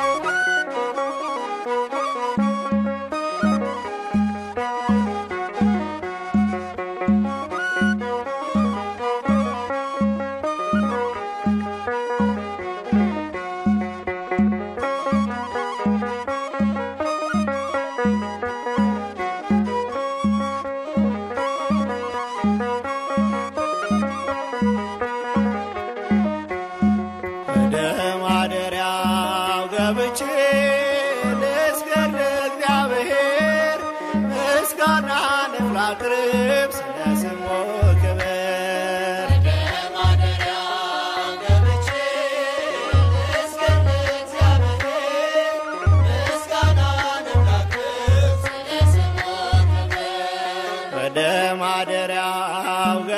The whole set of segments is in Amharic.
you.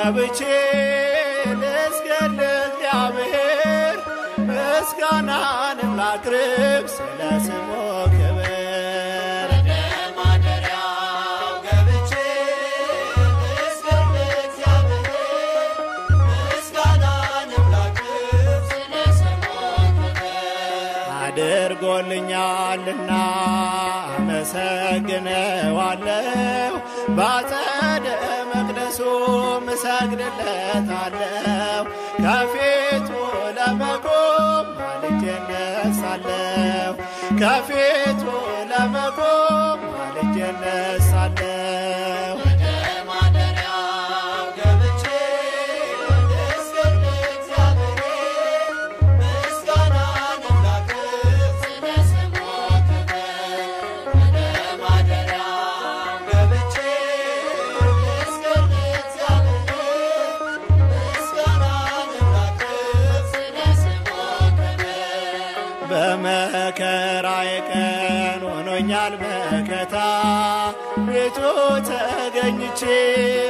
ገብቼ ልስገድ ለእግዚአብሔር ምስጋናንም ላቅርብ ስለ ስሙ ክብር። አድርጎልኛልና አመሰግነዋለሁ። ባጸደ መቅደሱ እሰግድለታለሁ። ከፊቱ ለመቆም ማልጄ እነሳለሁ። ከፊቱ ለመቆም ሆኖኛል መከታ ቤቱ ተገኝቼ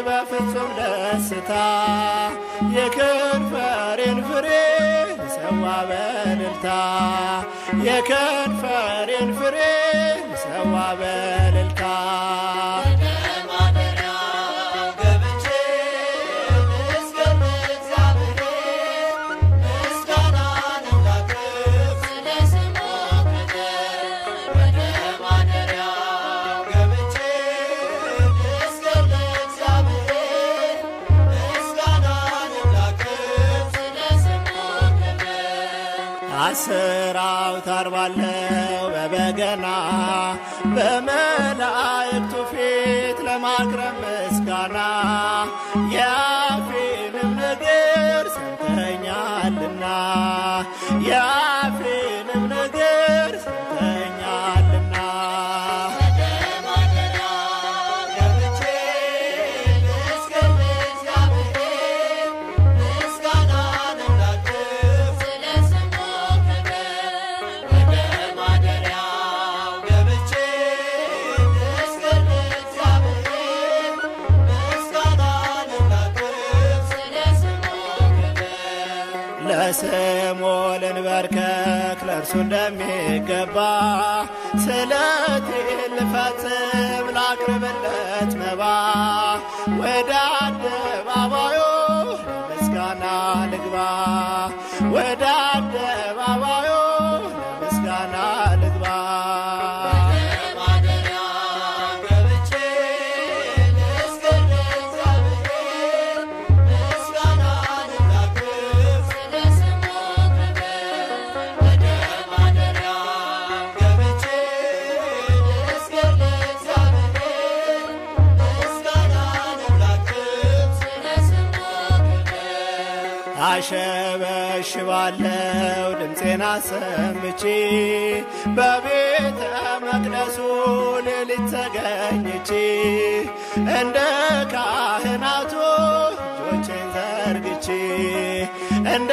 በፍጹም ደስታ። የከንፈሬን ፍሬ ሰዋ በልልታ የከንፈሬን ፍሬ ሰዋ በልልታ አስር አውታር ባለው በበገና በመላእክቱ ፊት ለማቅረብ ምስጋና። የአፌንም ነገር ሰምተኛልና ለስሙ ልንበርከክ ለእርሱ እንደሚገባ ስለቴን ልፈጽም ላቅርብለት መባ ወደ አሸበሽባለው ድምፄን አሰምቼ በቤተ መቅደሱ ሌሊት ተገኝቼ እንደ ካህናቱ እጆቼን ዘርግቼ እንደ